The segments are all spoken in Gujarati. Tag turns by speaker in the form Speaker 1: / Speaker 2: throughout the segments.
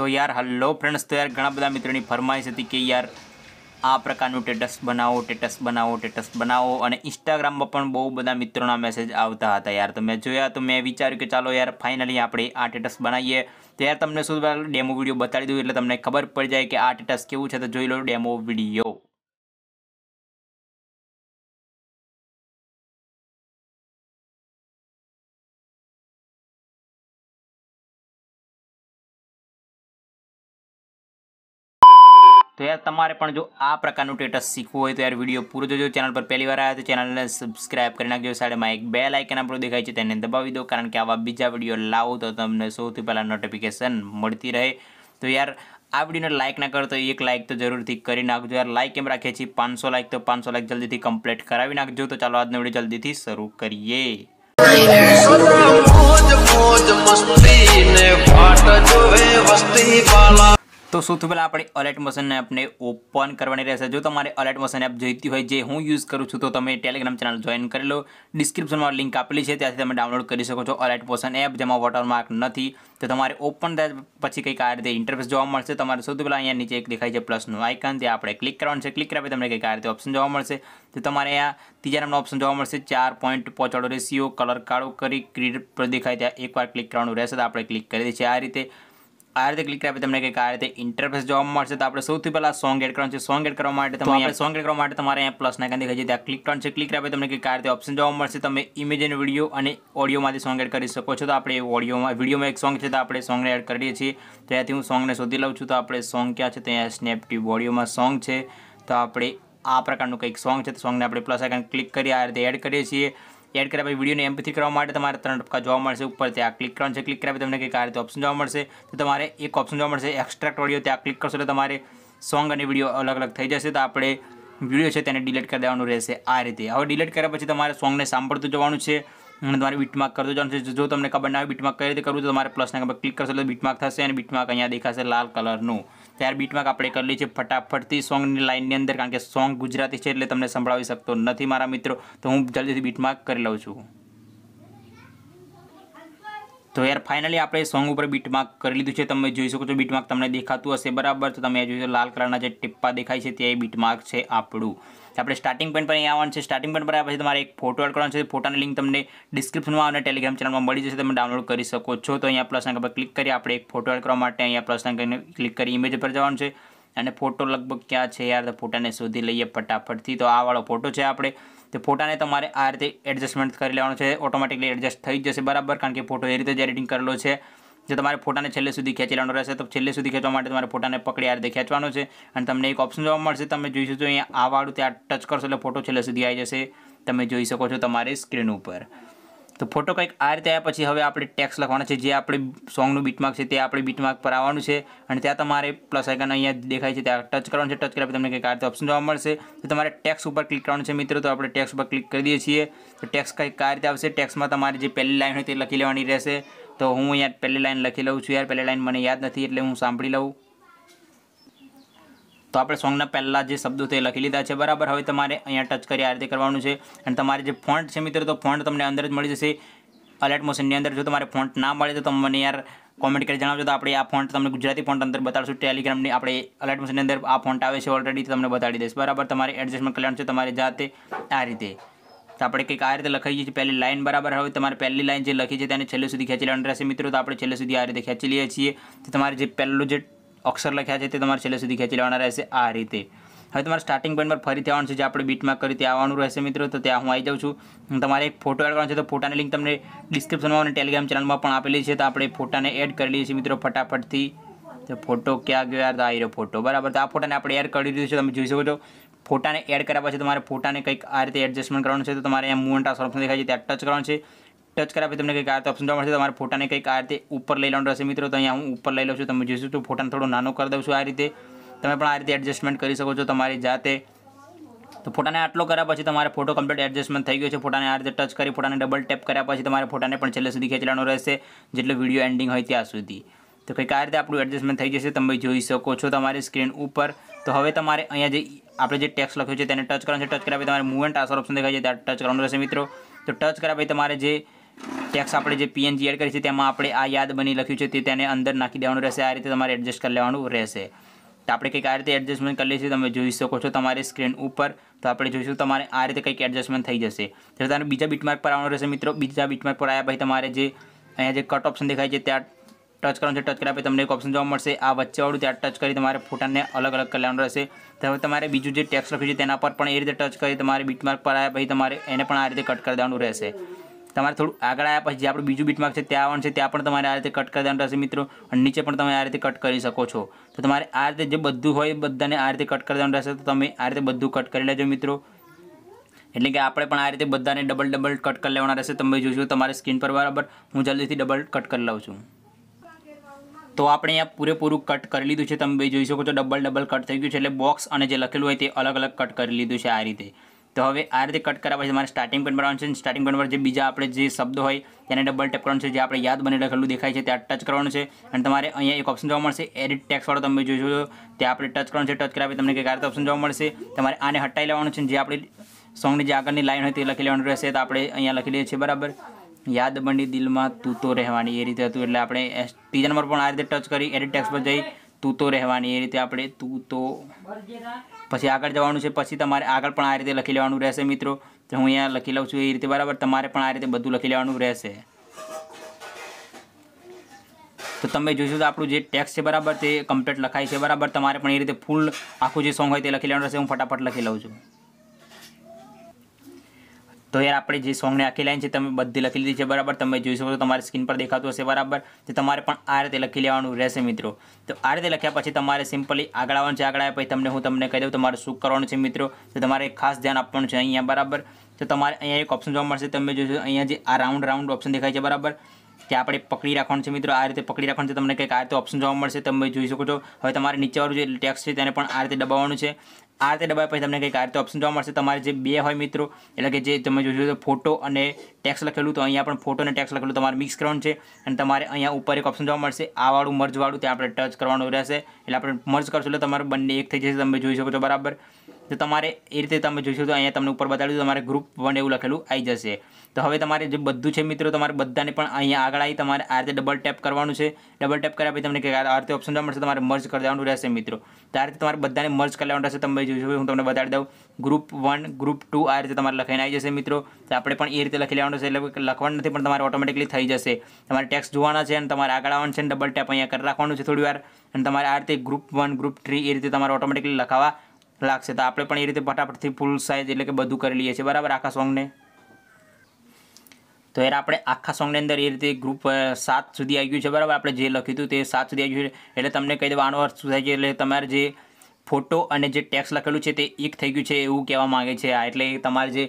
Speaker 1: તો યાર હલો ફ્રેન્ડ્સ તો યાર, ઘણા બધા મિત્રોની ફરમાઈશ હતી કે યાર, આ પ્રકારનું ટેટસ બનાવો ટેટસ બનાવો ટેટસ બનાવો. અને ઇન્સ્ટાગ્રામમાં પણ બહુ બધા મિત્રોના મેસેજ આવતા હતા યાર. તો મેં જોયા, તો મેં વિચાર્યું કે ચાલો યાર ફાઇનલી આપણે આ ટેટસ બનાવીએ. તો યાર, તમને શું ડેમો વીડિયો બતાવી દઉં એટલે તમને ખબર પડી જાય કે આ ટેટસ કેવું છે. તો જોઈ લો ડેમો વીડિયો તો યાર તમારે પણ જો આ પ્રકારનું ટેટસ શીખવું હોય તો યાર વીડિયો પૂરો જોજો. ચેનલ પર પહેલી વાર આવ્યા તો ચેનલને સબસ્ક્રાઈબ કરી નાખજો. સાઈડમાં એક બે લાઇકન આપણું દેખાય છે તેને દબાવી દો કારણ કે આવા બીજા વીડિયો લાવો તો તમને સૌથી પહેલાં નોટિફિકેશન મળતી રહે. તો યાર આ વિડીયોને લાઇક ના કરો તો એક લાઇક તો જરૂરથી કરી નાખજો. યાર લાઇક કેમ રાખીએ છીએ પાંચસો લાઇક તો પાંચસો લાઇક જલ્દીથી કમ્પ્લીટ કરાવી નાખજો. તો ચાલો આજનો વીડિયો જલ્દીથી શરૂ કરીએ. તો સૌથી પહેલાં આપણે અલર્ટ મોશનને આપણે ઓપન કરવાની રહેશે. જો તમારે અલર્ટ મોશન એપ જોઈતી હોય જે હું યુઝ કરું છું, તો તમે ટેલિગ્રામ ચેનલ જોઈન કરી લો. ડિસ્ક્રિપ્શનમાં લિંક આપેલી છે, ત્યાંથી તમે ડાઉનલોડ કરી શકો છો અલર્ટ મોશન એપ જેમાં વોટરમાર્ક નથી. તો તમારે ઓપન થયા પછી કંઈક આ રીતે ઇન્ટરફેસ જોવા મળશે. તમારે સૌથી પહેલાં અહીંયા નીચે એક દેખાય છે પ્લસનું આઇકન ત્યાં આપણે ક્લિક કરવાનું છે. ક્લિક કરાવી તમને કંઈક આ રીતે ઓપ્શન જોવા મળશે. તો તમારે અહીંયા ત્રીજા નામનો ઓપ્શન જોવા મળશે. ચાર પોઈન્ટ પહોંચાડો રેશિયો કલર કાળો કરી ક્રિએટ પર દેખાય ત્યાં એકવાર ક્લિક કરવાનું રહેશે તો આપણે ક્લિક કરી દઈએ છીએ આ રીતે. આ રીતે ક્લિક કરાવી તમને કંઈક આ રીતે ઇન્ટરફેસ જોવા મળશે. તો આપણે સૌથી પહેલાં સોંગ એડ કરવાનું છે. સોંગ એડ કરવા માટે તમારે સોંગ એડ કરવા માટે તમારે અહીંયા પ્લસ નાખી દેખાય છે ત્યાં ક્લિક કરવાનું છે. ક્લિક કરાવી તમને કંઈક આ રીતે ઓપ્શન જોવા મળશે. તમે ઇમેજ અને વીડિયો અને ઓડિયોમાંથી સોંગ એડ કરી શકો છો. તો આપણે ઓડિયોમાં વિડીયોમાં એક સોંગ છે તો આપણે સોંગને એડ કરીએ છીએ. તો ત્યાંથી હું સોંગને શોધી લઉં છું. તો આપણે સોંગ ક્યાં છે? તો અહીંયા સ્નેપટ્યુબ ઓડિયોમાં સોંગ છે. તો આપણે આ પ્રકારનું કંઈક સોંગ છે. તો સોંગને આપણે પ્લસ આઇકન ક્લિક કરી આ રીતે એડ કરીએ છીએ. એડ કર્યા પછી વિડીયોને એમપીથી કરવા માટે તમારે ત્રણ ટપકા જોવા મળશે. ઉપર ત્યાં ક્લિક કરવાનું છે. ક્લિક કરાવી તમને કંઈક આ રીતે ઓપ્શન જોવા મળશે. તો તમારે એક ઓપ્શન જોવા મળશે. એક્સ્ટ્રાક્ટ ઓડિયો ત્યાં ક્લિક કરશો તો તમારે સોંગ અને વીડિયો અલગ અલગ થઈ જશે. તો આપણે વીડિયો છે તેને ડિલીટ કરી દેવાનું રહેશે આ રીતે. હવે ડિલીટ કર્યા પછી તમારે સોંગને સાંભળતું જવાનું છે. તમારે બીટમાર્ક કરજો જવાનું છે જો તમને ખબર ના આવે બીટમાર્ક કઈ રીતે કરવું તો તમારે પ્લસના પર ક્લિક કરશો એટલે બીટમાર્ક થશે અને બીટમાર્ક અહીંયા દેખાશે લાલ કલરનું ત્યાર બીટમાર્ક આપણે કરી લઈએ છીએ ફટાફટથી સોંગની લાઇનની અંદર, કારણ કે સોંગ ગુજરાતી છે એટલે તમને સંભળાવી શકતો નથી મારા મિત્રો. તો હું જલ્દીથી બીટમાર્ક કરી લઉં છું. તો યાર ફાઇનલી આપણે સોંગ ઉપર બીટમાર્ક કરી લીધું છે. તમે જોઈ શકો છો બીટમાર્ક તમને દેખાતું હશે, બરાબર? તો તમે જોઈ લાલ કલરના જે ટીપ્પા દેખાય છે તે બીટમાર્ક છે આપણું. આપણે સ્ટાર્ટિંગ પોઈન્ટ પર અહીં આવવાનું છે. સ્ટાર્ટિંગ પોઈન્ટ પર આવ્યા પછી તમારે એક ફોટો એડ કરવાનો છે. ફોટાની લિંક તમને ડિસ્ક્રિપ્શનમાં અને ટેલિગ્રામ ચેનલમાં મળી જશે. તમે ડાઉનલોડ કરી શકો છો. તો અહીંયા પ્લસ પર ક્લિક કરી આપણે એક ફોટો એડ કરવા માટે અહીંયા પ્લસ ક્લિક કરી ઇમેજ પર જવાનું છે. અને ફોટો લગભગ ક્યાં છે યાર? તો ફોટાને શોધી લઈએ ફટાફટથી. તો આ વાળો ફોટો છે આપણે. તો ફોટાને તમારે આ રીતે એડજસ્ટમેન્ટ કરી લેવાનો છે. ઓટોમેટિકલી એડજસ્ટ થઈ જશે. બરાબર? કારણ કે ફોટો એ રીતે જ એડિટિંગ કરેલો છે. જો તમારે ફોટાને છેલ્લે સુધી ખેંચી લેવાનો રહેશે, તો છેલ્લે સુધી ખેંચવા માટે તમારે ફોટાને પકડી આ રીતે ખેંચવાનો છે. અને તમને એક ઓપ્શન જોવા મળશે. તમે જોઈ શકો અહીંયા આ વાળું ત્યાં ટચ કરશો એટલે ફોટો છેલ્લે સુધી આવી જશે. તમે જોઈ શકો છો તમારી સ્ક્રીન ઉપર. તો ફોટો કંઈક આ રીતે આવ્યા પછી હવે આપણે ટેક્સ લખવાના છે. જે આપણે સોંગનું બીટમાર્ક છે તે આપણે બીટમાર્ક પર આવવાનું છે અને ત્યાં તમારે પ્લસ આઇકન અહીંયા દેખાય છે. ત્યાં ટચ કરવાનું છે. ટચ કર્યા તમને કંઈક આ રીતે ઓપ્શન જોવા મળશે. તો તમારે ટેક્સ ઉપર ક્લિક કરવાનું છે મિત્રો. તો આપણે ટેક્સ ઉપર ક્લિક કરી દઈએ છીએ. તો ટેક્સ કંઈક આ રીતે આવશે. ટેક્સમાં તમારે જે પહેલી લાઈન હોય તે લખી લેવાની રહેશે. તો હું અહીંયા પહેલી લાઈન લખી લઉં છું યાર. પહેલી લાઈન મને યાદ નથી એટલે હું સાંભળી લઉં. તો આપણે સોંગના પહેલાં જે શબ્દો તે લખી લીધા છે. બરાબર? હવે તમારે અહીંયા ટચ કરી આ રીતે કરવાનું છે. અને તમારે જે ફોન્ટ છે મિત્રો, તો ફોન્ટ તમને અંદર જ મળી જશે. અલર્ટ મોશનની અંદર જો તમારે ફોન્ટ ના મળે તો તમે મને યાર કોમેન્ટ કરી જણાવજો. તો આપણે આ ફોન્ટ તમને ગુજરાતી ફોન્ટ અંદર બતાડશું. ટેલિગ્રામની આપણે અલર્ટ મોશનની અંદર આ ફોન્ટ આવે છે ઓલરેડી તમને બતાડી દઈશ. બરાબર? તમારે એડજસ્ટમેન્ટ કરવાનું છે તમારે જાતે આ રીતે. તો આપણે કંઈક આ રીતે લખાઈ છીએ પહેલી લાઇન બરાબર? હવે તમારે પહેલી લાઇન જે લખી છે તેને છેલ્લે સુધી ખેંચી લેવાનું રહેશે મિત્રો. તો આપણે છેલ્લે સુધી આ રીતે ખેંચી લઈએ છીએ. તો તમારે જે પહેલું જે અક્ષર લખ્યા છે તે તમારે છેલ્લે સુધી ખેંચી લેવાના રહેશે આ રીતે. હવે તમારે સ્ટાર્ટિંગ પોઈન્ટ પર ફરીથી આવવાનું છે, જે આપણે બીટમાં કરી ત્યાં આવવાનું રહેશે મિત્રો. તો ત્યાં હું આવી જાઉં છું. તમારે એક ફોટો એડ કરવાનો છે, તો ફોટાની લિંક તમને ડિસ્ક્રિપ્શનમાં અને ટેલિગ્રામ ચેનલમાં પણ આપેલી છે. તો આપણે ફોટાને એડ કરી લઈએ છીએ મિત્રો ફટાફટથી. તો ફોટો ક્યાં ગયો યાર? તો આવી રહ્યો ફોટો બરાબર. તો આ ફોટાને આપણે એડ કરી દીધું છે. તમે જોઈ શકો છો. ફોટાને એડ કર્યા પછી તમારે ફોટાને કંઈક આ રીતે એડજસ્ટમેન્ટ કરવાનું છે. તો તમારે એમ મુવમેન્ટ આ ઓપ્શન દેખાય છે. ત્યાં ટચ કરવાનું છે. ટચ કરાવે, તમને કંઈક આ ઓપ્શન જોવા મળશે. તમારે ફોટાને કંઈક આ રીતે ઉપર લઈ લેવાનું રહેશે મિત્રો. તો અહીંયા હું ઉપર લઈ લઉં છું. તમે જોઈશું તો ફોટાને થોડો નાનો કરી દઉં છું આ રીતે. તમે પણ આ રીતે એડજસ્ટમેન્ટ કરી શકો છો તમારી જાતે. તો ફોટાને આટલો કર્યા પછી તમારે ફોટો કમ્પ્લીટ એડજસ્ટમેન્ટ થઈ ગયો છે. ફોટાને આ રીતે ટચ કરી, ફોટાને ડબલ ટેપ કર્યા પછી તમારે ફોટાને પણ છેલ્લે સુધી ખેંચવાનો રહેશે, જેટલો વીડિયો એન્ડિંગ હોય ત્યાં સુધી. તો કંઈક આ રીતે આપણું એડજસ્ટમેન્ટ થઈ જશે. તમે જોઈ શકો છો તમારી સ્ક્રીન ઉપર. તો હવે તમારે અહીંયા જે આપણે જે ટેક્સ લખ્યું છે તેને ટચ કરવાનું છે. ટચ પછી તમારે મૂવમેન્ટ આસર ઓપ્શન દેખાય છે. ત્યાં ટચ કરવાનું રહેશે મિત્રો. તો ટચ પછી તમારે જે ટેક્સ આપણે જે પીએનજી એડ કરી છે, તેમાં આપણે આ યાદ બની લખ્યું છે, તે તેને અંદર નાખી દેવાનું રહેશે. આ રીતે તમારે એડજસ્ટ કરી લેવાનું રહેશે. તો આપણે કંઈક આ રીતે એડજસ્ટમેન્ટ કરી લઈશું, તમે જોઈ શકો છો તમારી સ્ક્રીન ઉપર. તો આપણે જોઈશું તમારે આ રીતે કંઈક એડજસ્ટમેન્ટ થઈ જશે. તો તમારે બીજા બીટમાર્ક પર આવવાનું રહેશે મિત્રો. બીજા બીટમાર્ક પર આવ્યા પછી તમારે જે અહીંયા જે કટ ઓપ્શન દેખાય છે, ત્યાં ટચ કરવાનું છે ટચ કર્યા પછી તમને એક ઓપ્શન જોવા મળશે. આ વચ્ચેવાળું ત્યાં ટચ કરી તમારે ફોટાને અલગ અલગ કરી લેવાનું રહેશે. હવે તમારે બીજું જે ટેક્સ લખ્યું છે, તેના પર પણ એ રીતે ટચ કરી તમારે બીટમાર્ક પર આવ્યા પછી તમારે એને પણ આ રીતે કટ કરી દેવાનું રહેશે. તમારે થોડું આગળ આવ્યા પછી જે આપણું બીજું બીટમાર્ક છે, ત્યાં આવવાનું છે, ત્યાં પણ તમારે આ રીતે કટ કરી દેવાનું રહેશે મિત્રો. અને નીચે પણ તમે આ રીતે કટ કરી શકો છો. તો તમારે આ રીતે જે બધું હોય બધાને આ રીતે કટ કરી દેવાનું રહેશે, તો તમે આ રીતે બધું કટ કરી લેજો મિત્રો. એટલે કે આપણે પણ આ રીતે બધાને ડબલ ડબલ કટ કરી લેવાના રહેશે. તમે જોશો તમારી સ્ક્રીન પર બરાબર. હું જલ્દીથી ડબલ કટ કરી લઉં છું. તો આપણે અહીંયા પૂરેપૂરું કટ કરી લીધું છે. તમે જોઈ શકો છો ડબલ ડબલ કટ થઈ ગયું છે. એટલે બોક્સ અને જે લખેલું હોય તે અલગ અલગ કટ કરી લીધું છે આ રીતે. તો હવે આ રીતે કટ કર્યા પછી તમારે સ્ટાર્ટિંગ પોઈન્ટ બનાવવાનું છે સ્ટાર્ટિંગ પોઈન્ટ પર જે બીજા આપણે જે શબ્દો હોય, તેને ડબલ ટેપ કરવાનું છે. જે આપણે યાદ બને લખેલું દેખાય છે, ત્યાં ટચ કરવાનું છે. અને તમારે અહીંયા એક ઓપ્શન જોવા મળશે એડિટ ટેક્સવાળો તમે જોઈશો ત્યાં આપણે ટચ કરવાનું છે ટચ કર્યા તમને કંઈક આ ઓપ્શન જોવા મળશે. તમારે આને હટાવી લેવાનું છે જે આપણી સોંગની જે આગળની લાઈન હોય તે લખી લેવાનું રહેશે. તો આપણે અહીંયા લખી લઈએ છીએ બરાબર. યાદ બની દિલમાં તું તો રહેવાની, એ રીતે હતું. એટલે આપણે ત્રીજા નંબર પણ આ રીતે ટચ કરી એડિટ ટેક્સ પર જઈ, તું તો રહેવાની, એ રીતે આપણે તું તો પછી આગળ જવાનું છે, પછી તમારે આગળ પણ આ રીતે લખી લેવાનું રહેશે મિત્રો. તો હું અહીંયા લખી લઉં છું એ રીતે, બરાબર? તમારે પણ આ રીતે બધું લખી લેવાનું રહેશે. તો તમે જોઈશું તો આપણું જે ટેક્સ છે, બરાબર, તે કમ્પ્લીટ લખાય છે, બરાબર? તમારે પણ એ રીતે ફૂલ આખું જે સોંગ હોય તે લખી લેવાનું રહેશે, હું ફટાફટ લખી લઉં છું. તો યાર આપણે જે સોંગની આખી લાઈન છે તમે બધી લખી લીધી છે, બરાબર? તમે જોઈ શકો છો, તમારી સ્ક્રીન પર દેખાતું હશે, બરાબર? તો તમારે પણ આ રીતે લખી લેવાનું રહેશે મિત્રો. તો આ રીતે લખ્યા પછી તમારે સિમ્પલી આગળ આવવાનું છે, આગળ આવ્યા પછી તમને હું તમને કહી દઉં, તમારે શું કરવાનું છે મિત્રો? તો તમારે ખાસ ધ્યાન આપવાનું છે અહીંયા, બરાબર? તો તમારે અહીંયા એક ઓપ્શન જોવા મળશે, તમે જોશો અહીંયા જે આ રાઉન્ડ રાઉન્ડ ઓપ્શન દેખાય છે, બરાબર? કે આપણે પકડી રાખવાનું છે મિત્રો, આ રીતે પકડી રાખવાનું છે, તમને કંઈક આ રીતે ઓપ્શન જોવા મળશે, તમે જોઈ શકો છો. હવે તમારે નીચેવાળું જે ટેક્સ છે તેને પણ આ રીતે દબાવવાનું છે. આ રીતે દબાવ્યા પછી તમને કંઈક આ રીતે ઓપ્શન જોવા મળશે. તમારે જે બે હોય મિત્રો, એટલે કે જે તમે જોશો તો ફોટો અને ટેક્સ લખેલું, તો અહીંયા પણ ફોટો અને ટેક્સ લખેલું તમારે મિક્સ કરવાનું છે. અને તમારે અહીંયા ઉપર એક ઓપ્શન જોવા મળશે, આ વાળું મર્જવાળું ત્યાં આપણે ટચ કરવાનું રહેશે. એટલે આપણે મર્જ કરશું એટલે તમારે બંને એક થઈ જશે, તમે જોઈ શકો છો બરાબર. તો તમારે એ રીતે તમે જોશો તો અહીંયા તમને ઉપર બતાવ્યું તમારે ગ્રુપ વન એવું લખેલું આવી જશે. તો હવે તમારે જે બધું છે મિત્રો, તમારે બધાને પણ અહીંયા આગળ આવી તમારે આ રીતે ડબલ ટેપ કરવાનું છે. ડબલ ટેપ કર્યા પછી તમને કંઈક આ રીતે ઓપ્શન મળશે, તમારે મર્જ કરી દેવાનું રહેશે મિત્રો. તો આ રીતે તમારે બધાને મર્જ કરી લેવાનું રહેશે. તમે જોશો, હું તમને બતાવી દઉં. ગ્રુપ વન ગ્રુપ ટુ આ રીતે તમારે લખાઈને આવી જશે મિત્રો. તો આપણે પણ એ રીતે લખી લેવાનું છે એટલે કે લખવાનું નથી, પણ તમારે ઓટોમેટિકલી થઈ જશે. તમારે ટેક્સ જોવાના છે અને તમારે આગળ આવવાનું છે અને ડબલ ટેપ અહીંયા કરી રાખવાનું છે થોડી વાર અને તમારે આ રીતે ગ્રુપ વન ગ્રુપ થ્રી એ રીતે તમારે ઓટોમેટિકલી લખાવા લાગશે. તો આપણે પણ એ રીતે ફટાફટથી ફૂલ સાઇઝ એટલે કે બધું કરી લઈએ છીએ. બરાબર? આખા સોંગને તો યાર આપણે આખા સોંગની અંદર એ રીતે ગ્રુપ સાત સુધી આવી ગયું છે. બરાબર? આપણે જે લખ્યું હતું તે સાત સુધી આવી ગયું છે. એટલે તમને કહી દેવા આનો અર્થ શું થાય છે? એટલે તમારે જે ફોટો અને જે ટેક્સ લખેલું છે તે એક થઈ ગયું છે એવું કહેવા માગે છે આ. એટલે તમારે જે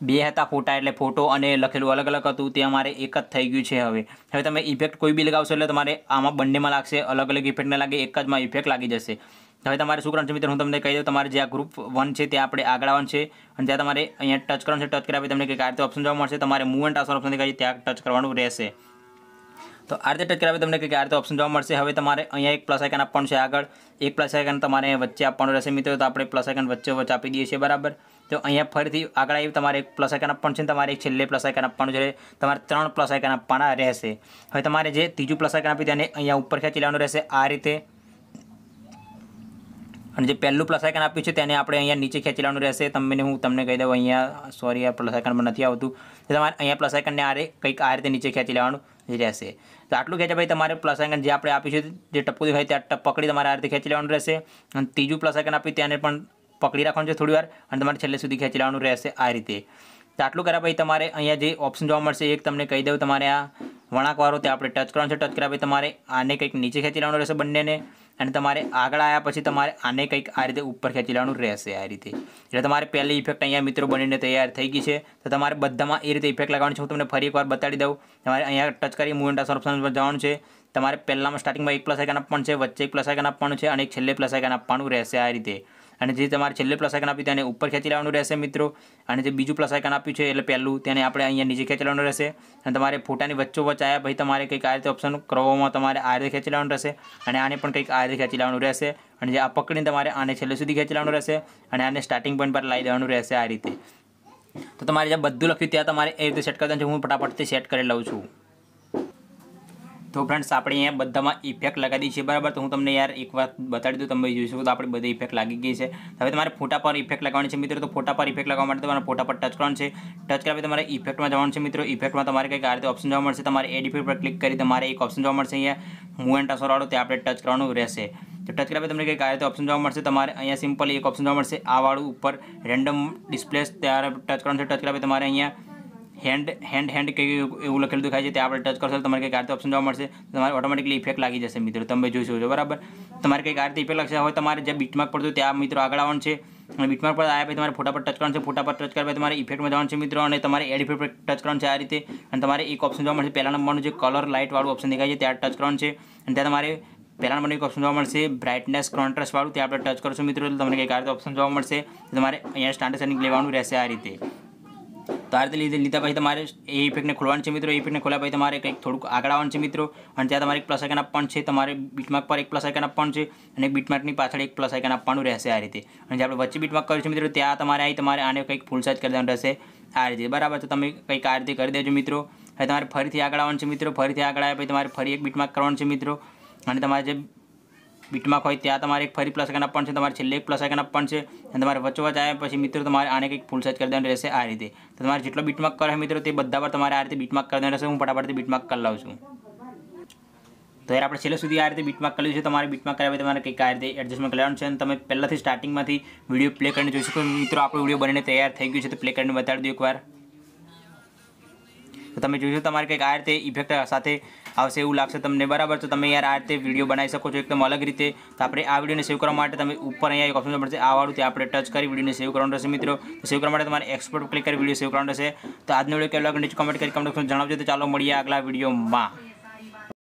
Speaker 1: બે હતા ફોટા એટલે ફોટો અને લખેલું અલગ અલગ હતું, તે અમારે એક જ થઈ ગયું છે હવે. હવે તમે ઇફેક્ટ કોઈ બી લગાવશો એટલે તમારે આમાં બંનેમાં લાગશે, અલગ અલગ ઇફેક્ટ ન લાગે, એક જમાં ઇફેક્ટ લાગી જશે. હવે તમારે શું કરવાનું છે મિત્રો, હું તમને કહી દઉં, તમારે જે આ ગ્રુપ વન છે તે આપણે આગળ આવવાનું છે, અને ત્યાં તમારે અહીંયા ટચ કરવાનું છે ટચ કરાવી તમને કંઈક આ રીતે ઓપ્શન જોવા મળશે, તમારે મૂવ એન્ડ ટ્રાન્સફર ઓપ્શન દેખાય ત્યાં ટચ કરવાનું રહેશે. તો આ રીતે ટચ કરાવી તમને કંઈક આ રીતે ઓપ્શન જોવા મળશે. હવે તમારે અહીંયા એક પ્લસ આઇકન આપવાનું છે આગળ, એક પ્લસ આઇકન તમારે વચ્ચે આપવાનું રહેશે મિત્રો, તો આપણે પ્લસ આઇકન વચ્ચે વચ્ચે આપી દઈએ છીએ બરાબર. તો અહીંયા ફરીથી આગળ આવી તમારે એક પ્લસ આઇકન આપવાનું છે તમારે એક છેલ્લે પ્લસ આઇકન આપવાનું છે. તમારે ત્રણ પ્લસ આઇકન આપવાના રહેશે. હવે તમારે જે ત્રીજું પ્લસ આઇકન આપી તેને અહીંયા ઉપર ખેંચી લેવાનું રહેશે આ રીતે. અને જે પહેલું પ્લસ આઇકન આપ્યું છે તેને આપણે અહીંયા નીચે ખેંચી લેવાનું રહેશે. તમને હું તમને કહી દઉં અહીંયા સોરી આ પ્લસ આઇકનમાં નથી આવતું. તમારે અહીંયા પ્લસ આઇકનને આરે કંઈક આ રીતે નીચે ખેંચી લેવાનું રહેશે. તો આટલું ખેંચે ભાઈ તમારે પ્લસ આઇકન જે આપણે આપ્યું છે, જે ટપકું દેખાય ત્યાં પકડી તમારે આ રીતે ખેંચી લેવાનું રહેશે. અને ત્રીજું પ્લસ આઇકન આપ્યું તેને પણ પકડી રાખવાનું છે થોડી વાર અને તમારે છેલ્લે સુધી ખેંચી લેવાનું રહેશે આ રીતે. તો આટલું કર્યા પછી તમારે અહીંયા જે ઓપ્શન જોવા મળશે, એક તમને કહી દઉં, તમારે આ વળાંકવાળો તે આપણે ટચ કરવાનું છે. ટચ કર્યા પછી તમારે આને કંઈક નીચે ખેંચી લેવાનું રહેશે બંનેને અને તમારે આગળ આવ્યા પછી તમારે આને કંઈક આ રીતે ઉપર ખેંચી લેવાનું રહેશે આ રીતે. એટલે તમારે પહેલી ઇફેક્ટ અહીંયા મિત્રો બનીને તૈયાર થઈ ગઈ છે. તો તમારે બધામાં એ રીતે ઇફેક્ટ લગાવવાની છે. હું તમને ફરી એકવાર બતાડી દઉં. તમારે અહીંયા ટચ કરી મૂવ ઓપ્શન પર જવાનું છે. તમારે પહેલાંમાં સ્ટાર્ટિંગમાં એક પ્લસ આઇકન આપવાનું છે, વચ્ચે એક પ્લસ આઇકન આપવાનું છે અને એક છેલ્લે પ્લસ આઇકન આપવાનું રહેશે આ રીતે. અને જે તમારે છેલ્લે પ્લસ આઇકન આપ્યું તેને ઉપર ખેંચી લેવાનું રહેશે મિત્રો. અને જે બીજું પ્લસ આઇકન આપ્યું છે, એટલે પહેલું તેને આપણે અહીંયા નીચે ખેંચી લેવાનું રહેશે. અને તમારે ફોટાની વચ્ચોવચ્ચ આવ્યા પછી તમારે કંઈક આ રીતે ઓપ્શન કરવામાં તમારે આ રીતે ખેંચી લેવાનું રહેશે. અને આને પણ કંઈક આ રીતે ખેંચી લેવાનું રહેશે. અને જે આ પકડીને તમારે આને છેલ્લે સુધી ખેંચી લેવાનું રહેશે. અને આને સ્ટાર્ટિંગ પોઈન્ટ પર લાવી દેવાનું રહેશે આ રીતે. તો તમારે જે બધું લખ્યું ત્યાં તમારે એ રીતે સેટ કરી દેવાનું હું ફટાફટથી સેટ કરી લઉં છું. તો ફ્રેન્ડ્સ આપણે અહીંયા બધામાં ઇફેક્ટ લગાવી છે. બરાબર? તો હું તમને યાર એક વાત બતાડી દઉં, તમે જોઈ શકો તો આપણે બધી ઇફેક્ટ લાગી ગઈ છે. હવે તમારે ફોટા પર ઇફેક્ટ લગાવવાની છે મિત્રો. તો ફોટા પર ઇફેક્ટ લગાવવા માટે તમારે ફોટા પર ટચ કરવાનું છે. ટચ કર્યા પછી તમારે ઇફેક્ટમાં જવાનું છે મિત્રો. ઇફેક્ટમાં તમારે કંઈક આ રીતે ઓપ્શન જોવા મળશે. તમારે એડ ઇફેક્ટ પર ક્લિક કરી તમારે એક ઓપ્શન જોવા મળશે અહીંયા. મૂવ એન્ડ ટસરવાળો તે આપણે ટચ કરવાનું રહેશે. તો ટચ કર્યા પછી તમને કંઈક આ રીતે ઓપ્શન જોવા મળશે. તમારે અહીંયા સિમ્પલી એક ઓપ્શન જોવા મળશે. આ વાળું ઉપર રેન્ડમ ડિસ્પ્લેસ ત્યારે ટચ કરવાનું છે. ટચ કર્યા પછી તમારે અહીંયા હેન્ડ હેન્ડ હેન્ડ કંઈક એવું લખેલું દેખાય છે તે આપણે ટચ કરશો તો તમારે કંઈક આ રીતે ઓપ્શન જોવા મળશે તો તમારે ઓટોમેટિકલી ઇફેક્ટ લાગી જશે મિત્રો તમે જોઈ શકો છો બરાબર તમારે કંઈક આ રીતે ઇફેક્ટ લાગશે હવે તમારે જે બીટમાર્ક પડતું ત્યાં મિત્રો આગળ આવવાનું છે અને બીટમાર્ક પર આવ્યા પછી તમારે ફોટા પર ટચ કરવાનું છે ફોટા પર ટચ કર્યા પછી તમારે ઇફેક્ટમાં જવાનું છે મિત્રો અને તમારે એડ ઇફેક્ટ પર ટચ કરવાનું છે આ રીતે અને તમારે એક ઓપ્શન જોવા મળશે પહેલા નંબરનું જે કલર લાઇટ વાળું ઓપ્શન દેખાય છે ત્યાં ટચ કરવાનું છે અને ત્યાં તમારે પહેલા નંબરનું એક ઓપ્શન જોવા મળશે બ્રાઇટનેસ કોન્ટ્રાસ્ટ વાળું ત્યાં આપણે ટચ કરશો મિત્રો તો તમને કંઈક આ રીતે ઓપ્શન જોવા મળશે તમારે અહીંયા સ્ટાન્ડર્ડ સેટિંગ લેવાનું રહેશે આ રીતે તો આ લીધે લીધા પછી તમારે એ ઇફેક્ટને ખોલવાનું છે મિત્રો. એ ઇફેક્ટને ખોલ્યા પછી તમારે કંઈક થોડુંક આગળ આવવાનું છે મિત્રો. અને ત્યાં તમારે એક પ્લસ આઇકન આપવાનું છે. તમારે બીટમાર્ક પર એક પ્લસ આઇકન આપવાનું છે અને બીટમાર્કની પાછળ એક પ્લસ આઇકન આપવાનું રહેશે આ રીતે. અને જે આપણે વચ્ચે બીટમાર્ક કર્યું છે મિત્રો, ત્યાં તમારે આવી તમારે આને કંઈક ફૂલ સાઇઝ કરી દેવાનું રહેશે આ રીતે. બરાબર? તો તમે કંઈક આ રીતે કરી દેજો મિત્રો. હવે તમારે ફરીથી આગળ આવવાનું છે મિત્રો. ફરીથી આગળ આવ્યા પછી તમારે ફરી એક બીટમાર્ક કરવાનું છે મિત્રો. અને તમારે જે બીટમાર્ક હોય ત્યાં તમારે એક ફરી પ્લસ આઇકન આપવાનું છે, તમારે છેલ્લે એક પ્લસ આઇકન આપવાનું છે, અને તમારે વચ્ચોવચ આવ્યા પછી મિત્રો તમારે આને કંઈક ફૂલ સાઇઝ કરી દેવાનું રહેશે આ રીતે. તો તમારે જેટલો બીટમાર્ક કરે મિત્રો, તે બધા પર તમારે આ રીતે બીટમાર્ક કરી દેવાનું રહેશે, હું ફટાફટથી બીટમાર્ક કરી લઉં છું. તો યાર, આપણે છેલ્લે સુધી આ રીતે બીટમાર્ક કર્યું છે, તમારે બીટમાર્ક કરાવે તમારે કંઈક આ રીતે એડજસ્ટમેન્ટ કરવાનું છે, અને તમે પહેલાંથી સ્ટાર્ટિંગમાંથી વીડિયો પ્લે કરીને જોઈ શકો મિત્રો, આપણો વીડિયો બનીને તૈયાર થઈ ગયું છે, તો પ્લે કરીને બતાવી દો એકવાર. તો તમે જોશો તમારે કંઈક આ રીતે ઇફેક્ટ સાથે આવશે એવું લાગશે તમને. બરાબર? તો તમે યાર આ રીતે વીડિયો બનાવી શકો છો એકદમ અલગ રીતે. તો આપણે આ વિડીયોને સેવ કરવા માટે તમે ઉપર અહીંયા એક ઓપ્શન મળશે, આ વાળું તે આપણે ટચ કરી વિડીયોને સેવ કરવાનું રહેશે, મિત્રો. તો સેવ કરવા માટે તમારે એક્સપોર્ટ ક્લિક કરી વીડિયો સેવ કરવાનું રહેશે. તો આજનો વીડિયો કેવો લાગે નીચે કમેન્ટ કરી કમેન્ટ જણાવજો. તો ચાલો, મળીએ આગલા વિડીયોમાં